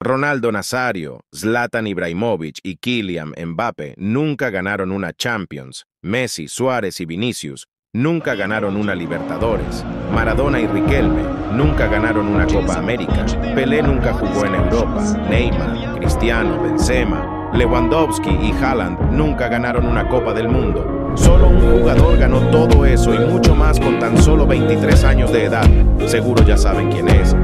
Ronaldo Nazario, Zlatan Ibrahimovic y Kylian Mbappe nunca ganaron una Champions. Messi, Suárez y Vinicius nunca ganaron una Libertadores. Maradona y Riquelme nunca ganaron una Copa América. Pelé nunca jugó en Europa. Neymar, Cristiano, Benzema, Lewandowski y Haaland nunca ganaron una Copa del Mundo. Solo un jugador ganó todo eso y mucho más con tan solo 23 años de edad. Seguro ya saben quién es.